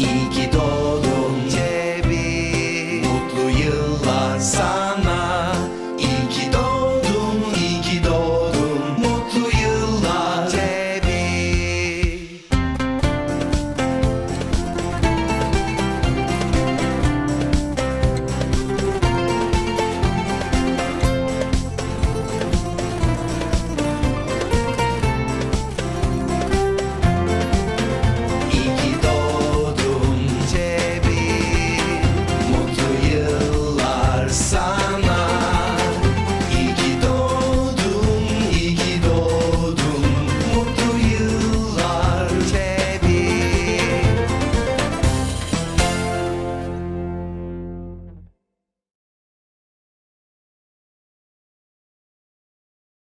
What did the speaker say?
eat.